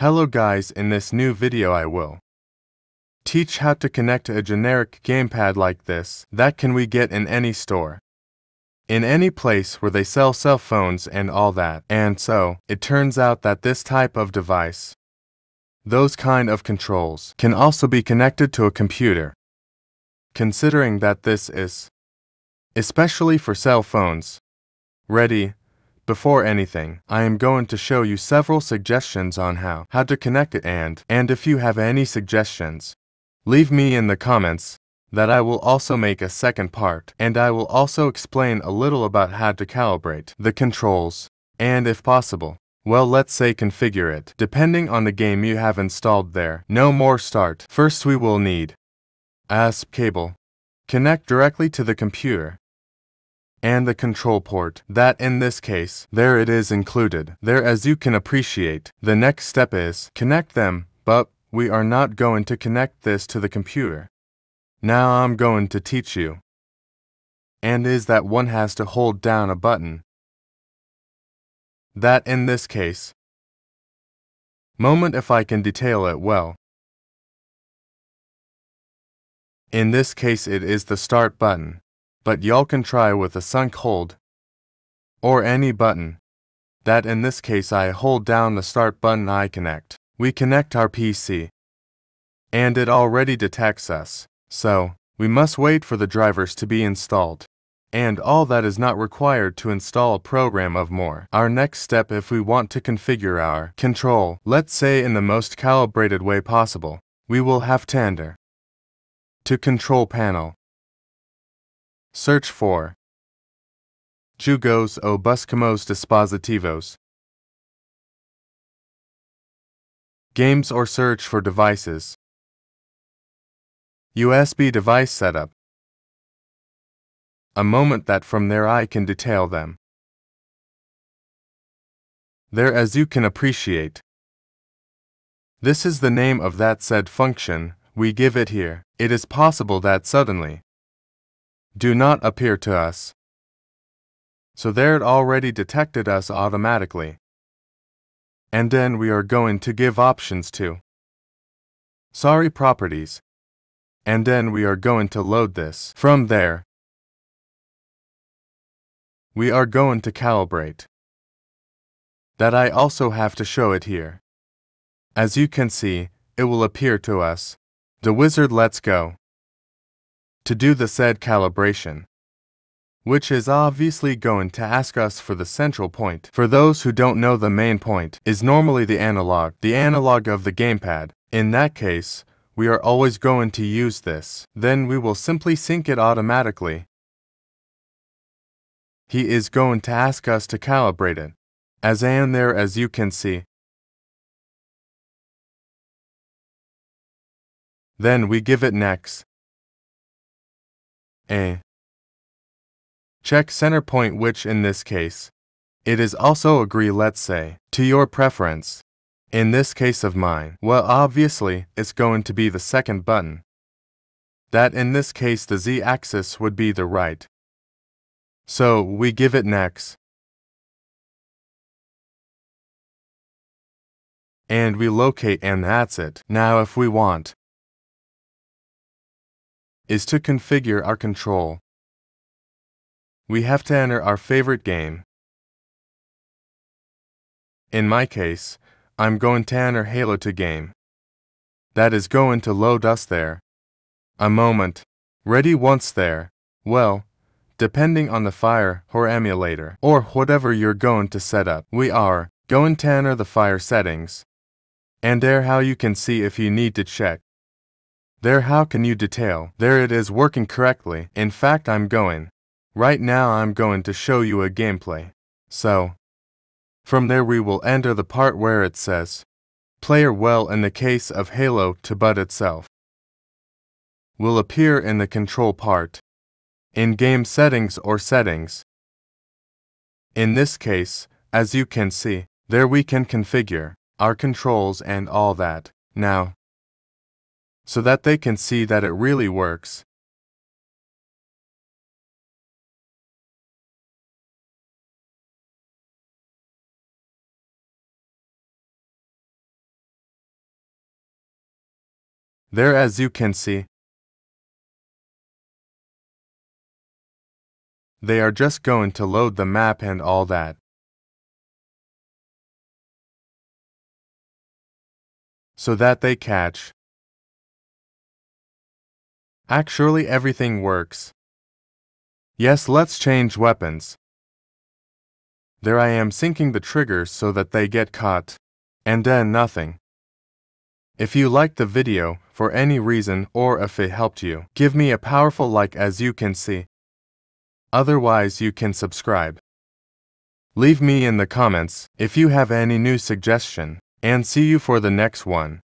Hello guys, in this new video I will teach how to connect a generic gamepad like this that can we get in any store. In any place where they sell cell phones and all that. And so, it turns out that this type of device, those kind of controls, can also be connected to a computer. Considering that this is, especially for cell phones, ready, before anything, I am going to show you several suggestions on how, how to connect it and, and if you have any suggestions, leave me in the comments, that I will also make a second part, and I will also explain a little about how to calibrate the controls, and if possible, well let's say configure it, depending on the game you have installed there. No more start. First we will need USB cable. Connect directly to the computer and the control port, that in this case, there it is included. There as you can appreciate, the next step is connect them, but we are not going to connect this to the computer. Now I'm going to teach you. And is that one has to hold down a button. That in this case. Moment if I can detail it well. In this case it is the start button but y'all can try with a sunk hold or any button. That in this case I hold down the start button I connect. We connect our PC. And it already detects us, so we must wait for the drivers to be installed. And all that is not required to install a program of more. Our next step if we want to configure our control, let's say in the most calibrated way possible, we will have to enter to control panel Search for Jugos o Buscamos Dispositivos. Games or search for devices. USB device setup. A moment that from there I can detail them. There as you can appreciate. This is the name of that said function, we give it here. It is possible that suddenly, do not appear to us. So there it already detected us automatically. And then we are going to give options to sorry properties. And then we are going to load this. From there, we are going to calibrate. That I also have to show it here. As you can see, it will appear to us. The wizard lets go to do the said calibration, which is obviously going to ask us for the central point. For those who don't know the main point is normally the analog, the analog of the gamepad. In that case, we are always going to use this. Then we will simply sync it automatically. He is going to ask us to calibrate it. As I am there as you can see. Then we give it next. A. Check center point which in this case, it is also agree let's say, to your preference. In this case of mine, well obviously, it's going to be the second button. That in this case the z-axis would be the right. So, we give it next. And we locate and that's it. Now if we want, is to configure our control. We have to enter our favorite game. In my case, I'm going to enter Halo 2 game. That is going to load us there. A moment. Ready once there. Well, depending on the fire or emulator or whatever you're going to set up, we are going to enter the fire settings. And there how you can see if you need to check there how can you detail? There it is working correctly. In fact I'm going. Right now I'm going to show you a gameplay. So, from there we will enter the part where it says, Player well in the case of Halo 2 bud itself. Will appear in the control part. In game settings or settings. In this case, as you can see, there we can configure our controls and all that. Now, so that they can see that it really works. There as you can see, they are just going to load the map and all that. So that they catch. Actually everything works. Yes, let's change weapons. There I am sinking the triggers so that they get caught. And then nothing. If you liked the video, for any reason or if it helped you, give me a powerful like as you can see. Otherwise you can subscribe. Leave me in the comments if you have any new suggestion, and see you for the next one.